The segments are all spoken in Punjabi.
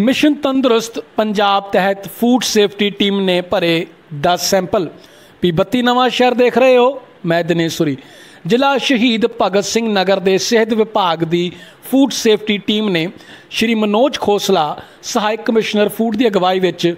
ਮਿਸ਼ਨ ਤੰਦਰੁਸਤ ਪੰਜਾਬ ਤਹਿਤ ਫੂਡ ਸੇਫਟੀ ਟੀਮ ਨੇ ਭਰੇ 10 ਸੈਂਪਲ। ਪੀ 32 ਨਵਾਂ ਸ਼ਹਿਰ ਦੇਖ ਰਹੇ ਹੋ, ਮੈਂ ਦਿਨੇਸ਼ਵਰੀ ਜ਼ਿਲ੍ਹਾ ਸ਼ਹੀਦ ਭਗਤ ਸਿੰਘ ਨਗਰ ਦੇ ਸਿਹਤ ਵਿਭਾਗ ਦੀ ਫੂਡ ਸੇਫਟੀ ਟੀਮ ਨੇ ਸ਼੍ਰੀ ਮਨੋਜ ਖੋਸਲਾ, ਸਹਾਇਕ ਕਮਿਸ਼ਨਰ ਫੂਡ ਦੀ ਅਗਵਾਈ ਵਿੱਚ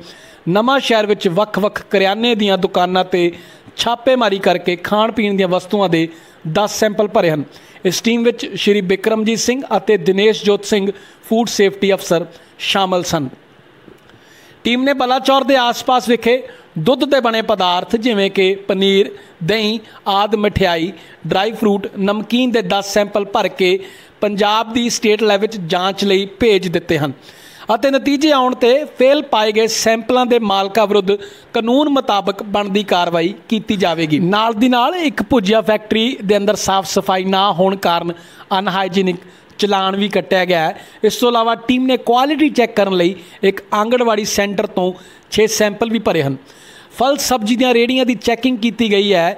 ਨਵਾਂ ਸ਼ਹਿਰ ਵਿੱਚ ਵੱਖ-ਵੱਖ ਕਰਿਆਨੇ ਦੀਆਂ ਦੁਕਾਨਾਂ ਤੇ ਛਾਪੇਮਾਰੀ ਕਰਕੇ ਖਾਣ ਪੀਣ ਦੀਆਂ ਵਸਤੂਆਂ ਦੇ 10 ਸੈਂਪਲ ਭਰੇ ਹਨ। ਇਸ ਟੀਮ ਵਿੱਚ ਸ਼੍ਰੀ ਬਿਕਰਮਜੀਤ ਸਿੰਘ ਅਤੇ ਦਿਨੇਸ਼ ਜੋਤ ਸਿੰਘ, ਫੂਡ ਸੇਫਟੀ ਅਫਸਰ ਸ਼ਾਮਲ ਸਨ। ਟੀਮ ਨੇ ਬਲਾਚੌਰ ਦੇ ਆਸ-ਪਾਸ ਵਿਖੇ ਦੁੱਧ ਦੇ ਬਣੇ ਪਦਾਰਥ ਜਿਵੇਂ ਕਿ ਪਨੀਰ, ਦਹੀਂ ਆਦ ਮਠਿਆਈ, ਡਰਾਈ ਫਰੂਟ, ਨਮਕੀਨ ਦੇ 10 ਸੈਂਪਲ ਭਰ ਕੇ ਪੰਜਾਬ ਦੀ ਸਟੇਟ ਲੈਵਲ ਵਿੱਚ ਜਾਂਚ ਲਈ ਭੇਜ ਦਿੱਤੇ ਹਨ ਅਤੇ ਨਤੀਜੇ ਆਉਣ ਤੇ ਫੇਲ ਪਾਏ ਗਏ ਸੈਂਪਲਾਂ ਦੇ ਮਾਲਕਾਂ ਵਿਰੁੱਧ ਕਾਨੂੰਨ ਮੁਤਾਬਕ ਬਣਦੀ ਕਾਰਵਾਈ ਕੀਤੀ ਜਾਵੇਗੀ। ਨਾਲ ਦੀ ਨਾਲ ਇੱਕ ਭੁਜੀਆ ਫੈਕਟਰੀ ਦੇ ਅੰਦਰ ਸਾਫ਼ ਸਫ਼ਾਈ ਨਾ ਹੋਣ ਕਾਰਨ ਅਨਹਾਈਜੀਨਿਕ ਚਲਾਨ ਵੀ ਕੱਟਿਆ ਗਿਆ ਹੈ। ਇਸ ਤੋਂ ਇਲਾਵਾ ਟੀਮ ਨੇ ਕੁਆਲਿਟੀ ਚੈੱਕ ਕਰਨ ਲਈ ਇੱਕ ਆਂਗਣਵਾੜੀ ਸੈਂਟਰ ਤੋਂ 6 ਸੈਂਪਲ ਵੀ ਭਰੇ ਹਨ। ਫਲ ਸਬਜ਼ੀ ਦੀਆਂ ਰੇੜੀਆਂ ਦੀ ਚੈਕਿੰਗ ਕੀਤੀ ਗਈ ਹੈ।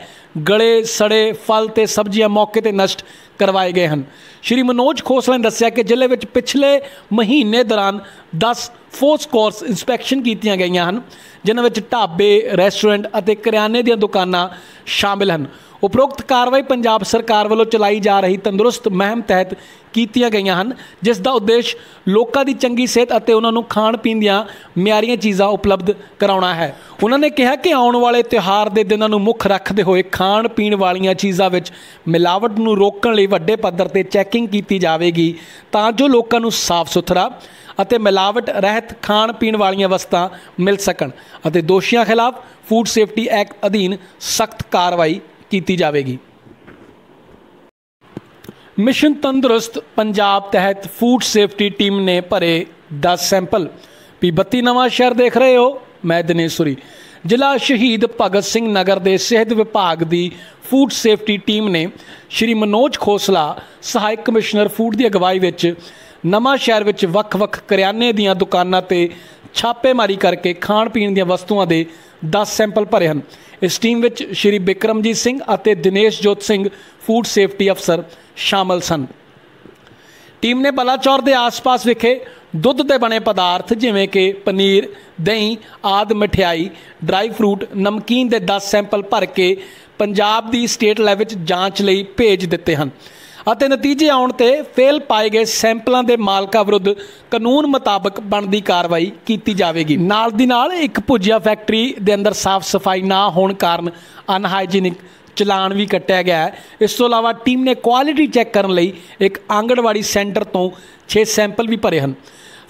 ਗਲੇ, ਸੜੇ, ਫਲ ਤੇ ਸਬਜ਼ੀਆਂ ਮੌਕੇ ਤੇ ਨਸ਼ਟ ਕਰਵਾਏ ਗਏ ਹਨ। ਸ਼੍ਰੀ ਮਨੋਜ ਖੋਸਲਾ ਨੇ ਦੱਸਿਆ ਕਿ ਜ਼ਿਲ੍ਹੇ ਵਿੱਚ ਪਿਛਲੇ ਮਹੀਨੇ ਦੌਰਾਨ 10 ਫੋਰਸ ਕੋਰਸ ਇਨਸਪੈਕਸ਼ਨ ਕੀਤੀਆਂ ਗਈਆਂ ਹਨ, ਜਿਨ੍ਹਾਂ ਵਿੱਚ ਢਾਬੇ ਰੈਸਟੋਰੈਂਟ ਅਤੇ ਕਰਿਆਨੇ ਦੀਆਂ ਦੁਕਾਨਾਂ ਸ਼ਾਮਿਲ ਹਨ। ਉਪਰੋਕਤ ਕਾਰਵਾਈ ਪੰਜਾਬ ਸਰਕਾਰ ਵੱਲੋਂ ਚਲਾਈ ਜਾ ਰਹੀ ਤੰਦਰੁਸਤ ਮਹਿਮ ਤਹਿਤ ਕੀਤੀਆਂ ਗਈਆਂ ਹਨ, ਜਿਸ ਦਾ ਉਦੇਸ਼ ਲੋਕਾਂ ਦੀ ਚੰਗੀ ਸਿਹਤ ਅਤੇ ਉਹਨਾਂ ਨੂੰ ਖਾਣ ਪੀਣ ਦੀਆਂ ਮਿਆਰੀਆਂ ਚੀਜ਼ਾਂ ਉਪਲਬਧ ਕਰਾਉਣਾ ਹੈ। ਉਹਨਾਂ ਨੇ ਕਿਹਾ ਕਿ ਆਉਣ ਵਾਲੇ ਤਿਉਹਾਰ ਦੇ ਦਿਨਾਂ ਨੂੰ ਮੁੱਖ ਰੱਖਦੇ ਹੋਏ ਖਾਣ ਪੀਣ ਵਾਲੀਆਂ ਚੀਜ਼ਾਂ ਵਿੱਚ ਮਿਲਾਵਟ ਨੂੰ ਰੋਕਣ ਲਈ ਵੱਡੇ ਪੱਧਰ ਤੇ ਚੈਕਿੰਗ ਕੀਤੀ ਜਾਵੇਗੀ, ਤਾਂ ਜੋ ਲੋਕਾਂ ਨੂੰ ਸਾਫ਼ ਸੁਥਰਾ ਅਤੇ ਮਿਲਾਵਟ, ਰਹਿਤ, ਖਾਣ ਪੀਣ ਵਾਲੀਆਂ ਵਸਤਾਂ ਮਿਲ ਸਕਣ ਅਤੇ ਦੋਸ਼ੀਆਂ ਖਿਲਾਫ ਫੂਡ ਸੇਫਟੀ ਐਕਟ ਅਧੀਨ ਸਖਤ ਕਾਰਵਾਈ ਕੀਤੀ ਜਾਵੇਗੀ। ਮਿਸ਼ਨ ਤੰਦਰੁਸਤ ਪੰਜਾਬ ਤਹਿਤ ਫੂਡ ਸੇਫਟੀ ਟੀਮ ਨੇ ਭਰੇ 10 ਸੈਂਪਲ। ਪੀ 32 ਨਵਾਂ ਸ਼ਹਿਰ ਦੇਖ ਰਹੇ ਹੋ, ਮੈਂ ਦਿਨੇਸ਼ਵਰੀ ਜ਼ਿਲ੍ਹਾ ਸ਼ਹੀਦ ਭਗਤ ਸਿੰਘ ਨਗਰ ਦੇ ਸਿਹਤ ਵਿਭਾਗ ਦੀ ਫੂਡ ਸੇਫਟੀ ਟੀਮ ਨੇ ਸ਼੍ਰੀ ਮਨੋਜ ਖੋਸਲਾ, ਸਹਾਇਕ ਕਮਿਸ਼ਨਰ ਫੂਡ ਦੀ ਅਗਵਾਈ ਵਿੱਚ ਨਵਾਂ ਸ਼ਹਿਰ ਵਿੱਚ ਵੱਖ-ਵੱਖ ਕਰਿਆਨੇ ਦੀਆਂ ਦੁਕਾਨਾਂ ਤੇ ਛਾਪੇਮਾਰੀ ਕਰਕੇ ਖਾਣ ਪੀਣ ਦੀਆਂ ਵਸਤੂਆਂ ਦੇ 10 ਸੈਂਪਲ ਭਰੇ ਹਨ। ਇਸ ਟੀਮ ਵਿੱਚ ਸ਼੍ਰੀ ਬਿਕਰਮਜੀਤ ਸਿੰਘ ਅਤੇ ਦਿਨੇਸ਼ ਜੋਤ ਸਿੰਘ, ਫੂਡ ਸੇਫਟੀ ਅਫਸਰ, ਸ਼ਾਮਲ ਸਨ। ਟੀਮ ਨੇ ਬਲਾਚੌਰ ਦੇ ਆਸ-ਪਾਸ ਵਿਖੇ ਦੁੱਧ ਦੇ ਬਣੇ ਪਦਾਰਥ ਜਿਵੇਂ ਕਿ ਪਨੀਰ, ਦਹੀਂ, ਆਦ, ਮਠਿਆਈ, ਡਰਾਈ ਫਰੂਟ, ਨਮਕੀਨ ਦੇ 10 ਸੈਂਪਲ ਭਰ ਕੇ ਪੰਜਾਬ ਦੀ ਸਟੇਟ ਲੈਵਲ ਵਿੱਚ ਜਾਂਚ ਲਈ ਭੇਜ ਦਿੱਤੇ ਹਨ। ਅਤੇ ਨਤੀਜੇ ਆਉਣ ਤੇ ਫੇਲ ਪਾਏ ਗਏ ਸੈਂਪਲਾਂ ਦੇ ਮਾਲਕਾਂ ਵਿਰੁੱਧ ਕਾਨੂੰਨ ਮੁਤਾਬਕ ਬਣਦੀ ਕਾਰਵਾਈ ਕੀਤੀ ਜਾਵੇਗੀ। ਨਾਲ ਦੀ ਨਾਲ ਇੱਕ ਭੁਜੀਆ ਫੈਕਟਰੀ ਦੇ ਅੰਦਰ ਸਾਫ਼ ਸਫ਼ਾਈ ਨਾ ਹੋਣ ਕਾਰਨ ਅਨਹਾਈਜੀਨਿਕ ਚਲਾਨ ਵੀ ਕੱਟਿਆ ਗਿਆ ਹੈ। ਇਸ ਤੋਂ ਇਲਾਵਾ ਟੀਮ ਨੇ ਕੁਆਲਿਟੀ ਚੈੱਕ ਕਰਨ ਲਈ ਇੱਕ ਆਂਗਣਵਾੜੀ ਸੈਂਟਰ ਤੋਂ 6 ਸੈਂਪਲ ਵੀ ਭਰੇ ਹਨ।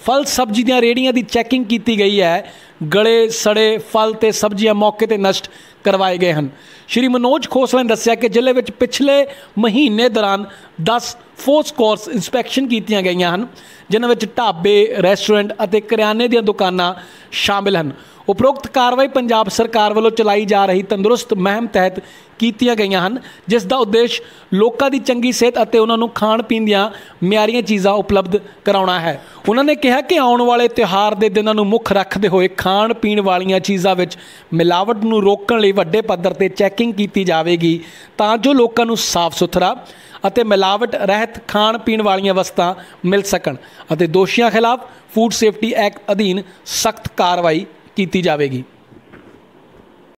ਫਲ ਸਬਜ਼ੀ ਦੀਆਂ ਰੇੜੀਆਂ ਦੀ ਚੈਕਿੰਗ ਕੀਤੀ ਗਈ ਹੈ ਗਲੇ, ਸੜੇ, ਫਲ ਤੇ ਸਬਜ਼ੀਆਂ ਮੌਕੇ ਤੇ ਨਸ਼ਟ ਕਰਵਾਏ ਗਏ ਹਨ। ਸ਼੍ਰੀ ਮਨੋਜ ਖੋਸਲਾ ਨੇ ਦੱਸਿਆ ਕਿ ਜ਼ਿਲ੍ਹੇ ਵਿੱਚ ਪਿਛਲੇ ਮਹੀਨੇ ਦੌਰਾਨ 10 ਫੋਰਸ ਕੋਰਸ ਇਨਸਪੈਕਸ਼ਨ ਕੀਤੀਆਂ ਗਈਆਂ ਹਨ, ਜਿਨ੍ਹਾਂ ਵਿੱਚ ਢਾਬੇ ਰੈਸਟੋਰੈਂਟ ਅਤੇ ਕਰਿਆਨੇ ਦੀਆਂ ਦੁਕਾਨਾਂ ਸ਼ਾਮਿਲ ਹਨ। ਉਪਰੋਕਤ ਕਾਰਵਾਈ ਪੰਜਾਬ ਸਰਕਾਰ ਵੱਲੋਂ ਚਲਾਈ ਜਾ ਰਹੀ ਤੰਦਰੁਸਤ ਮਹਿਮ ਤਹਿਤ ਕੀਤੀਆਂ ਗਈਆਂ ਹਨ, ਜਿਸ ਦਾ ਉਦੇਸ਼ ਲੋਕਾਂ ਦੀ ਚੰਗੀ ਸਿਹਤ ਅਤੇ ਉਹਨਾਂ ਨੂੰ ਖਾਣ ਪੀਣ ਦੀਆਂ ਮਿਆਰੀਆਂ ਚੀਜ਼ਾਂ ਉਪਲਬਧ ਕਰਾਉਣਾ ਹੈ। ਉਹਨਾਂ ਨੇ ਕਿਹਾ ਕਿ ਆਉਣ ਵਾਲੇ ਤਿਉਹਾਰ ਦੇ ਦਿਨਾਂ ਨੂੰ ਮੁੱਖ ਰੱਖਦੇ ਹੋਏ ਖਾਣ ਪੀਣ ਵਾਲੀਆਂ ਚੀਜ਼ਾਂ ਵਿੱਚ ਮਿਲਾਵਟ ਨੂੰ ਰੋਕਣ ਲਈ ਵੱਡੇ ਪੱਧਰ ਤੇ ਚੈਕਿੰਗ ਕੀਤੀ ਜਾਵੇਗੀ ਤਾਂ ਜੋ ਲੋਕਾਂ ਨੂੰ ਸਾਫ਼ ਸੁਥਰਾ ਅਤੇ ਮਿਲਾਵਟ ਰਹਿਤ ਖਾਣ ਪੀਣ ਵਾਲੀਆਂ ਵਸਤਾਂ ਮਿਲ ਸਕਣ ਅਤੇ ਦੋਸ਼ੀਆਂ ਖਿਲਾਫ ਫੂਡ ਸੇਫਟੀ ਐਕਟ ਅਧੀਨ ਸਖਤ ਕਾਰਵਾਈ ਕੀਤੀ ਜਾਵੇਗੀ।